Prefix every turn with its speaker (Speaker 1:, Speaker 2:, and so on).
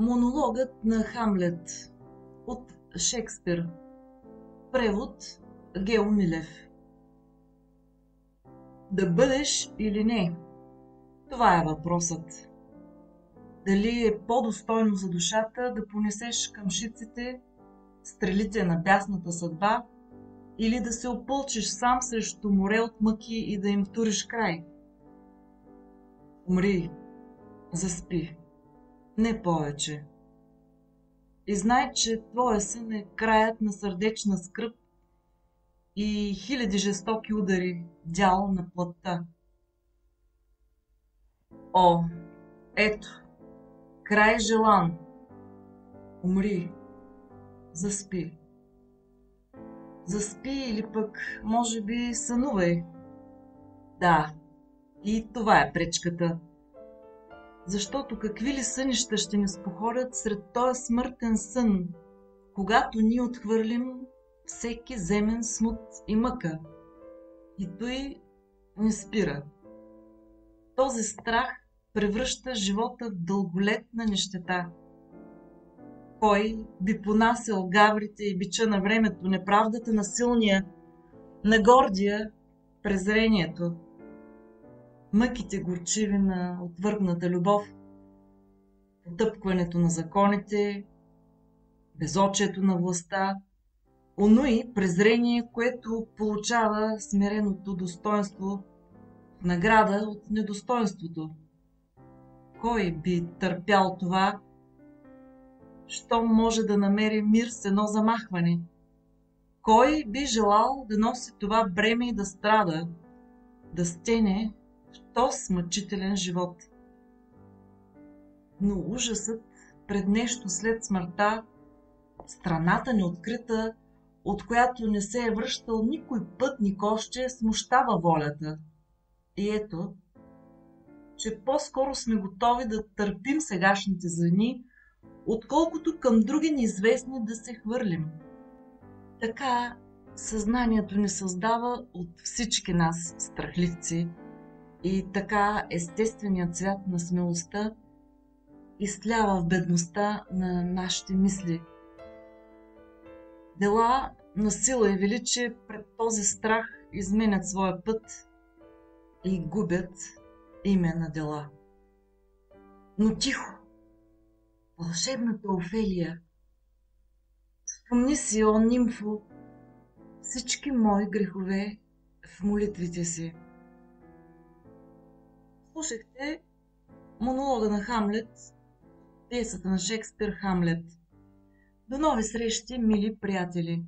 Speaker 1: Монологът на Хамлет от Шекспир. Превод Гео Милев. Да бъдеш или не? Това е въпросът. Дали е по-достойно за душата да понесеш камшиците, стрелите на бясната съдба или да се опълчиш сам срещу море от мъки и да им туриш край? Умри, заспи не повече. И знай, че твоя сън е краят на сърдечна скръп и хиляди жестоки удари, дял на плътта. О, ето, край желан, умри, заспи. Заспи или пък, може би, сънувай. Да, и това е пречката – защото какви ли сънища ще ни споходят сред този смъртен сън, когато ние отхвърлим всеки земен смут и мъка. И той ни спира. Този страх превръща живота в дълголетна нещета. Кой би понасял гаврите и бича на времето, неправдата на силния, на гордия, презрението – мъките горчиви на отвъргната любов, потъпкването на законите, безочието на властта, оно и презрение, което получава смиреното достоинство в награда от недостоинството. Кой би търпял това, що може да намери мир с едно замахване? Кой би желал да носи това бреме и да страда, да стене този мъчителен живот. Но ужасът пред нещо след смъртта, страната неоткрита, от която не се е връщал никой път ни още, смущава волята. И ето, че по-скоро сме готови да търпим сегашните злини, отколкото към други неизвестни да се хвърлим. Така съзнанието ни създава от всички нас страхливци – и така естественият цвят на смелостта изтлява в бедността на нашите мисли. Дела на сила и величие пред този страх изменят своя път и губят име на дела. Но тихо! Вълшебната Офелия! Спомни си, о нимфо, всички мои грехове в молитвите си. Слушахте монолога на Хамлет, пиесата на Шекспир Хамлет. До нови срещи, мили приятели!